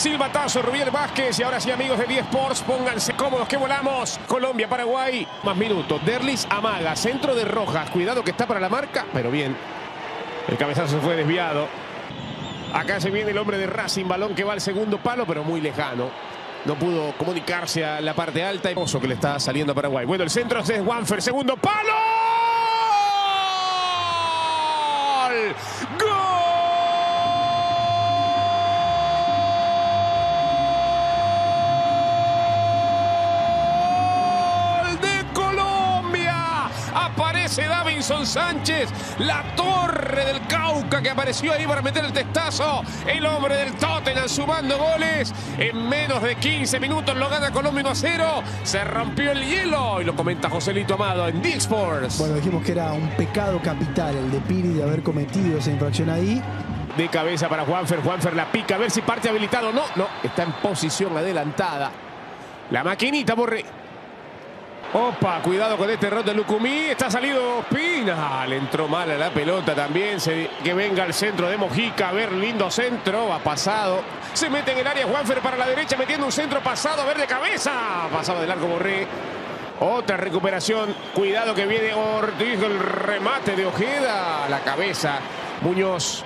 Silbatazo, Rubiel Vázquez. Y ahora sí, amigos de 10 Sports, pónganse cómodos que volamos. Colombia, Paraguay. Más minutos. Derlis amaga. Centro de Rojas. Cuidado que está para la marca, pero bien. El cabezazo fue desviado. Acá se viene el hombre de Racing. Balón que va al segundo palo, pero muy lejano. No pudo comunicarse a la parte alta. Pozo que le está saliendo a Paraguay. Bueno, el centro es Wanfer. Segundo palo. ¡Gol! Aparece Davinson Sánchez, la torre del Cauca que apareció ahí para meter el testazo, el hombre del Tottenham sumando goles, en menos de 15 minutos lo gana Colombia 1 a 0, se rompió el hielo y lo comenta Joselito Amado en D Sports. Bueno, dijimos que era un pecado capital el de Piri de haber cometido esa infracción ahí. De cabeza para Juanfer, Juanfer la pica, a ver si parte habilitado. No, no, está en posición adelantada. La maquinita Borré. Opa, cuidado con este error de Lucumí. Está salido Pina. Le entró mal a la pelota también. que venga al centro de Mojica. A ver, lindo centro. Ha pasado. Se mete en el área Juanfer para la derecha metiendo un centro pasado. A ver de cabeza. Pasado de largo Borré. Otra recuperación. Cuidado que viene Ortiz. El remate de Ojeda. La cabeza. Muñoz.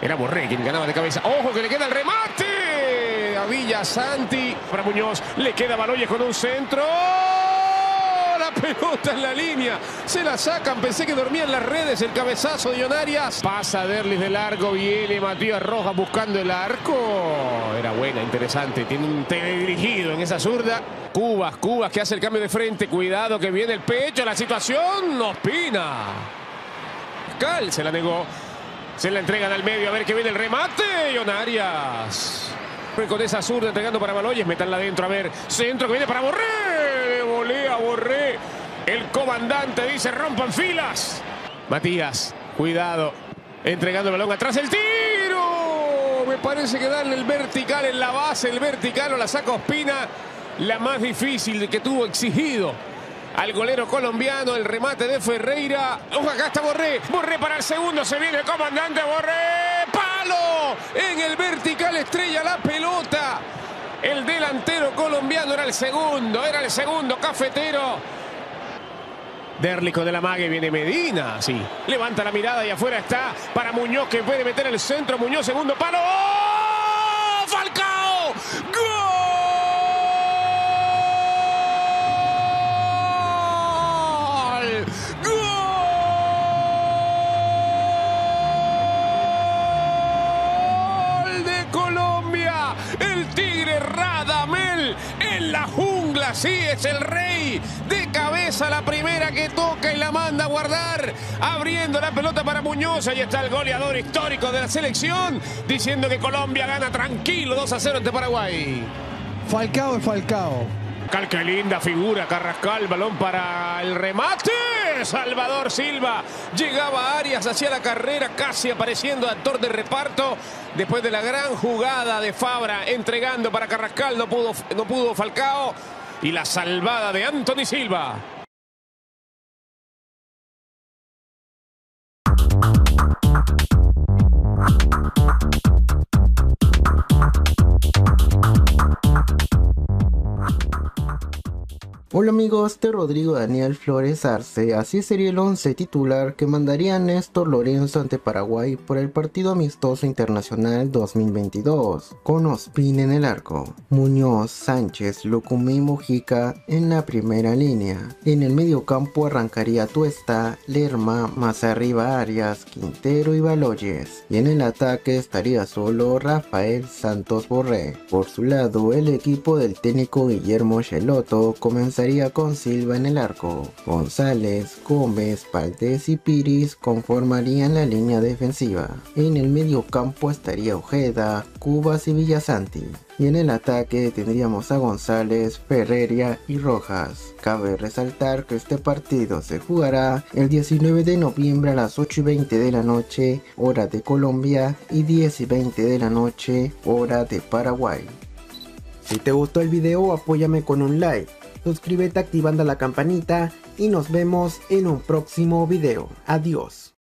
Era Borré quien ganaba de cabeza. Ojo que le queda el remate. A Villa Santi. Para Muñoz. Le queda Baloyes con un centro pelota en la línea. Se la sacan. Pensé que dormía en las redes el cabezazo de Arias. Pasa Derlis de largo. Viene Matías Rojas buscando el arco. Era buena, interesante. Tiene un dirigido en esa zurda. Cubas, Cubas que hace el cambio de frente. Cuidado que viene el pecho. La situación. Ospina. Cal se la negó. Se la entregan al medio. A ver que viene el remate. Arias con esa zurda entregando para Baloyes. Metanla adentro. A ver. Centro que viene para Borré. Volea Borré. El comandante dice rompan filas. Matías, cuidado. Entregando el balón atrás el tiro. Me parece que darle el vertical en la base. El vertical o la saca Ospina. La más difícil que tuvo exigido al golero colombiano. El remate de Ferreira. Acá está Borré. Borré para el segundo. Se viene el comandante Borré. ¡Palo! En el vertical estrella la pelota. El delantero colombiano era el segundo. Era el segundo cafetero. Derlico de la Mague viene Medina, sí. Levanta la mirada y afuera está para Muñoz que puede meter el centro. Muñoz segundo palo. ¡Oh! ¡Falcao! la jungla. Sí, es el rey. De cabeza la primera que toca y la manda a guardar. Abriendo la pelota para Muñoz. Ahí está el goleador histórico de la selección. Diciendo que Colombia gana tranquilo 2 a 0 ante Paraguay. Falcao es Falcao. Cal, qué linda figura. Carrascal, balón para el remate. Salvador Silva. Llegaba Arias hacia la carrera, casi apareciendo actor de reparto. Después de la gran jugada de Fabra, entregando para Carrascal, no pudo, no pudo Falcao. Y la salvada de Anthony Silva. Hola amigos, de Rodrigo Daniel Flores Arce. Así sería el 11 titular que mandaría Néstor Lorenzo ante Paraguay por el partido amistoso internacional 2022, con Ospin en el arco, Muñoz, Sánchez, Lucumí Mujica en la primera línea. En el medio campo arrancaría Tuesta, Lerma, más arriba Arias, Quintero y Baloyes. Y en el ataque estaría solo Rafael Santos Borré. Por su lado, el equipo del técnico Guillermo Cheloto comenzó con Silva en el arco. González, Gómez, Valdés y Piris conformarían la línea defensiva. En el medio campo estaría Ojeda, Cubas y Villasanti. Y en el ataque tendríamos a González, Ferreria y Rojas. Cabe resaltar que este partido se jugará el 19 de noviembre a las 8 y 20 de la noche, hora de Colombia, y 10 y 20 de la noche, hora de Paraguay. Si te gustó el video, apóyame con un like suscríbete activando la campanita y nos vemos en un próximo video. Adiós.